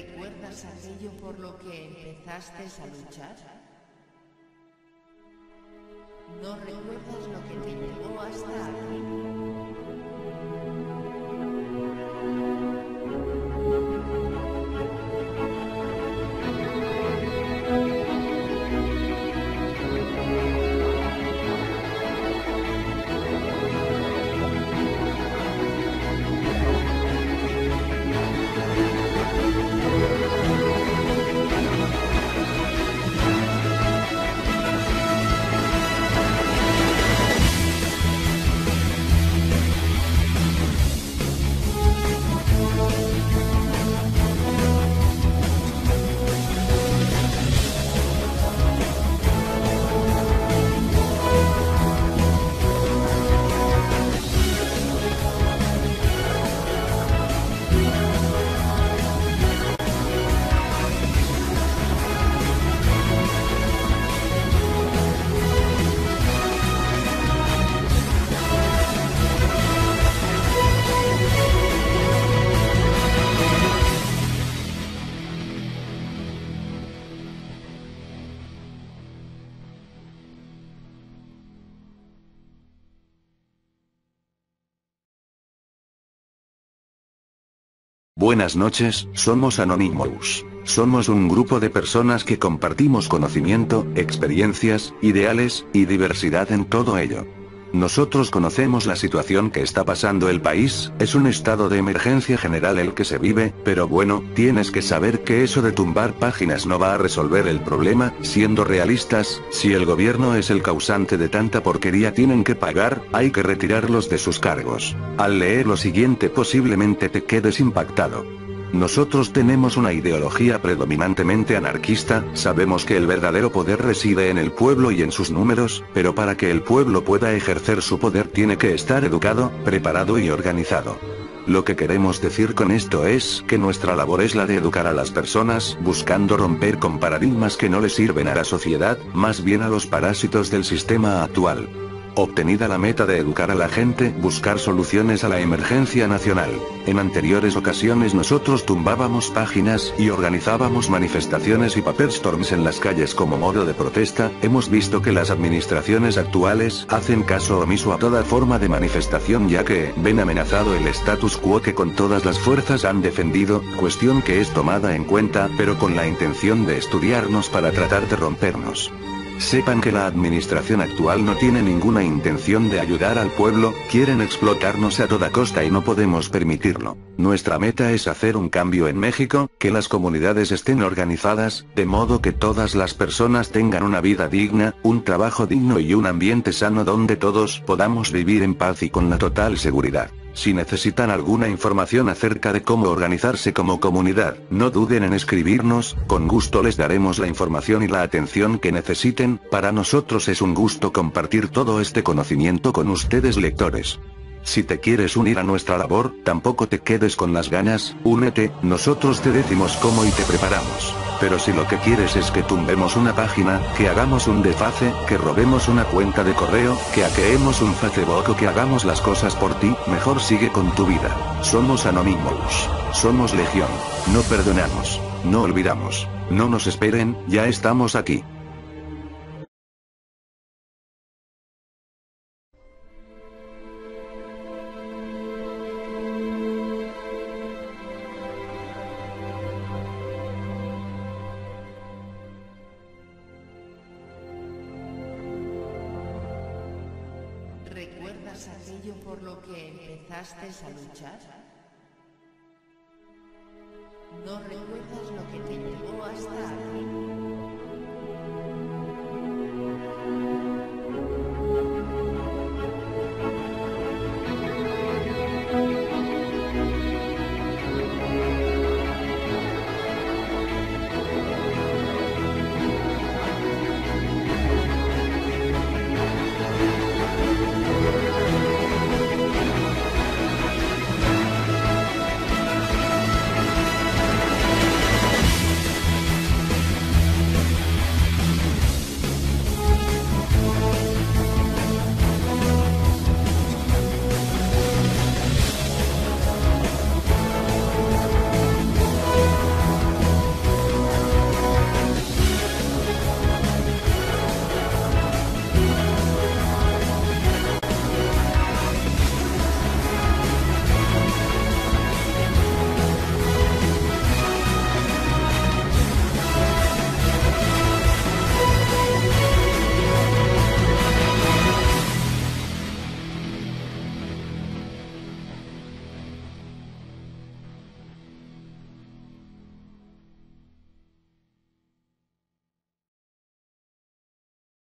¿Recuerdas aquello por lo que empezaste a luchar? ¿No recuerdas lo que te llevó hasta aquí? Buenas noches, somos Anonymous. Somos un grupo de personas que compartimos conocimiento, experiencias, ideales, y diversidad en todo ello. Nosotros conocemos la situación que está pasando el país, es un estado de emergencia general el que se vive, pero bueno, tienes que saber que eso de tumbar páginas no va a resolver el problema, siendo realistas, si el gobierno es el causante de tanta porquería tienen que pagar, hay que retirarlos de sus cargos. Al leer lo siguiente posiblemente te quedes impactado. Nosotros tenemos una ideología predominantemente anarquista, sabemos que el verdadero poder reside en el pueblo y en sus números, pero para que el pueblo pueda ejercer su poder tiene que estar educado, preparado y organizado. Lo que queremos decir con esto es que nuestra labor es la de educar a las personas, buscando romper con paradigmas que no le sirven a la sociedad, más bien a los parásitos del sistema actual. Obtenida la meta de educar a la gente, buscar soluciones a la emergencia nacional. En anteriores ocasiones nosotros tumbábamos páginas y organizábamos manifestaciones y paperstorms en las calles como modo de protesta, hemos visto que las administraciones actuales hacen caso omiso a toda forma de manifestación ya que ven amenazado el status quo que con todas las fuerzas han defendido, cuestión que es tomada en cuenta pero con la intención de estudiarnos para tratar de rompernos. Sepan que la administración actual no tiene ninguna intención de ayudar al pueblo, quieren explotarnos a toda costa y no podemos permitirlo. Nuestra meta es hacer un cambio en México, que las comunidades estén organizadas, de modo que todas las personas tengan una vida digna, un trabajo digno y un ambiente sano donde todos podamos vivir en paz y con la total seguridad. Si necesitan alguna información acerca de cómo organizarse como comunidad, no duden en escribirnos, con gusto les daremos la información y la atención que necesiten, para nosotros es un gusto compartir todo este conocimiento con ustedes lectores. Si te quieres unir a nuestra labor, tampoco te quedes con las ganas, únete, nosotros te decimos cómo y te preparamos. Pero si lo que quieres es que tumbemos una página, que hagamos un deface, que robemos una cuenta de correo, que hackeemos un Facebook o que hagamos las cosas por ti, mejor sigue con tu vida. Somos Anonymous. Somos Legión. No perdonamos. No olvidamos. No nos esperen, ya estamos aquí. ¿Recuerdas aquello por lo que empezaste a luchar? ¿No recuerdas lo que te llevó hasta aquí?